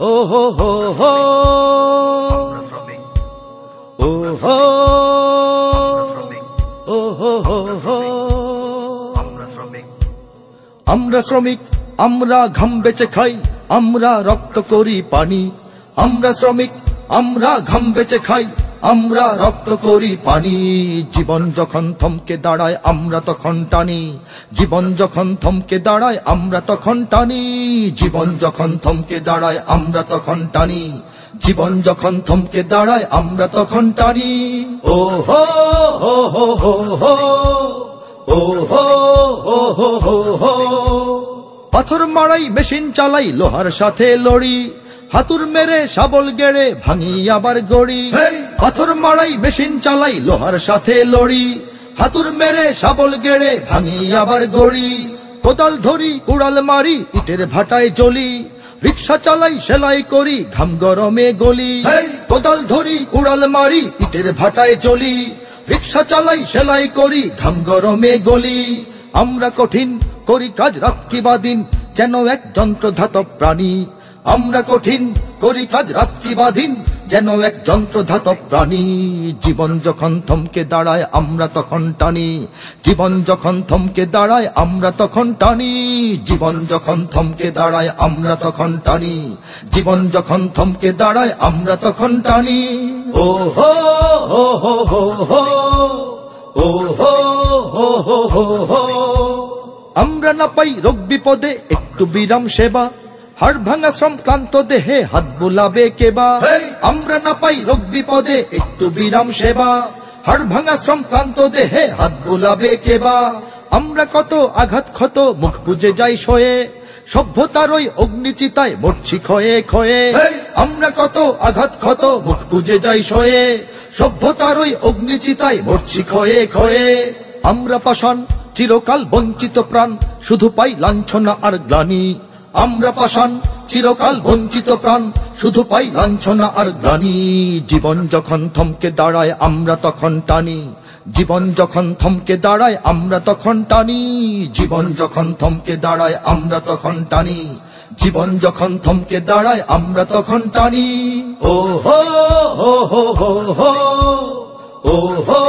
হো হো ও হো ও হো হো হো আমরা শ্রমিক, আমরা ঘাম বেচে খাই, আমরা রক্ত করি পানি। আমরা শ্রমিক, আমরা ঘাম বেচে খাই আমরা রক্ত করি পানি। জীবন যখন থমকে দাঁড়ায়, আমরা তখন টানি। জীবন যখন থমকে দাঁড়ায়, আমরা তখন টানি। জীবন যখন থমকে দাঁড়ায়, আমরা তখন টানি। জীবন যখন থমকে দাঁড়ায়, আমরা তখন টানি। ও হো হো হো হো হো, ও হো হো হো হো হো। পাথর মারাই, মেশিন চালাই, লোহার সাথে লড়ি। হাতুর মেরে, শাবল গেড়ে, ভাঙি আবার গড়ি। পাথর মারাই মেশিন চালাই লোহার সাথে লড়ি। হাতুর মেরে শাবল গেড়ে ভাঙি আবার গড়ি। কোদাল ধরি কুড়াল মারি ইটের ভাটায় জ্বলি। রিক্সা চালাই সেলাই করি ঘাম গরমে গলি। কোদাল ধরি কুড়াল মারি ইটের ভাটায় জ্বলি। রিক্সা চালাই সেলাই করি ঘাম গরমে গলি। আমরা কঠিন করি কাজ রাত কিবা দিন যেন এক যন্ত্র ধাতব প্রাণী। আমরা কঠিন করি কাজ রাত কিবা দিন যেন এক যন্ত্র ধাতব প্রাণী, জীবন যখন থমকে দাঁড়ায়, আমরা তখন টানি। জীবন যখন থমকে দাঁড়ায়, আমরা তখন টানি। জীবন যখন থমকে দাঁড়ায়, আমরা তখন টানি। জীবন যখন থমকে দাঁড়ায়, আমরা তখন টানি। ও হো হো হো হো হো, ও হো হো হো হো হো। আমরা না পাই রোগ বিপদে, একটু বিরাম সেবা। হাড় ভাঙা শ্রম ক্লান্ত দেহে হাত বোলাবে কেবা আমরা না পাই রোগ বিপদে একটু বিরাম সেবা। হাড় ভাঙা শ্রম ক্লান্ত দেহে হাত বোলাবে কেবা আমরা কত আঘাত ক্ষত মুখ বুঝে যাই শয়ে। সভ্যতার ওই অগ্নিচিতায় মরছি ক্ষয়ে ক্ষয়ে। আমরা কত আঘাত ক্ষত মুখ বুঝে যাই শয়ে। সভ্যতার ওই অগ্নিচিতায় মরছি ক্ষয়ে ক্ষয়ে। আমরা পাষাণ চিরকাল বঞ্চিত প্রাণ শুধু পাই লাঞ্ছনা আর গ্লানি। আমরা পাষাণ চিরকাল বঞ্চিত প্রাণ শুধু পাই লাঞ্ছনা আর গ্লানি জীবন যখন থমকে দাঁড়ায়, আমরা তখন টানি। জীবন যখন থমকে দাঁড়ায়, আমরা তখন টানি। জীবন যখন থমকে দাঁড়ায়, আমরা তখন টানি। জীবন যখন থমকে দাঁড়ায়, আমরা তখন টানি। ও হো হো হো হো হো। ও হো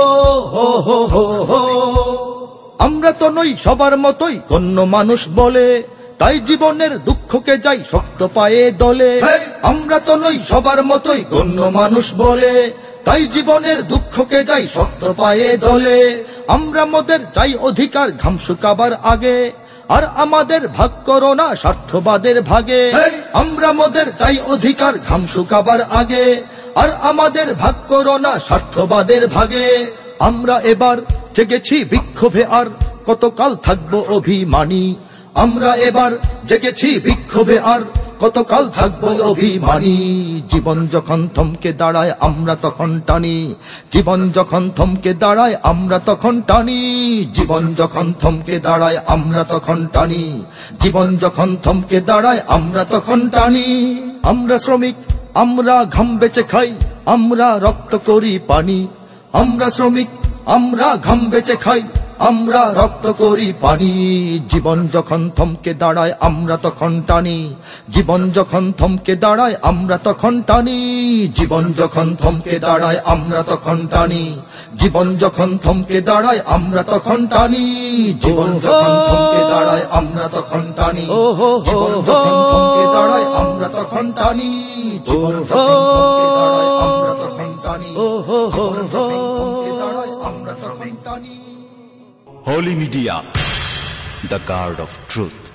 হো হো হো হো। আমরা তো নই সবার মতোই গণ্য মানুষ বলে। তাই জীবনের দুঃখকে যাই শক্ত পায়ে দলে। আমরা তো নই সবার মতোই গণ্য মানুষ বলে। তাই জীবনের দুঃখকে যাই শক্ত পায়ে দলে। আমরা মোদের চাই অধিকার ঘাম শুকাবার আগে। আর আমাদের ভাগ করো না স্বার্থবাদের ভাগে। আমরা মোদের চাই অধিকার ঘাম শুকাবার আগে। আর আমাদের ভাগ করো না স্বার্থবাদের ভাগে। আমরা এবার জেগেছি বিক্ষোভে আর কতকাল থাকব অভিমানী। আমরা এবার জেগেছি বিক্ষোভে আর কতকাল থাকব অভিমানী? জীবন যখন থমকে দাঁড়ায়, আমরা তখন টানি। জীবন যখন থমকে দাঁড়ায়, আমরা তখন টানি। জীবন যখন থমকে দাঁড়ায়, আমরা তখন টানি। জীবন যখন থমকে দাঁড়ায়, আমরা তখন টানি। আমরা শ্রমিক, আমরা ঘাম বেচে খাই, আমরা রক্ত করি পানি। আমরা শ্রমিক, আমরা ঘাম বেচে খাই। আমরা রক্ত করি পানি। জীবন যখন থমকে দাঁড়ায় আমরা তখন টানি। জীবন যখন থমকে দাঁড়ায় আমরা তখন টানি। জীবন যখন থমকে দাঁড়ায় আমরা তখন টানি। জীবন যখন থমকে দাঁড়ায় আমরা তখন টানি। জীবন যখন থমকে দাঁড়ায় আমরা তখন টানি। জীবন যখন থমকে দাঁড়ায় আমরা তখন টানি। জীবন যখন Holy Media, the guard of truth.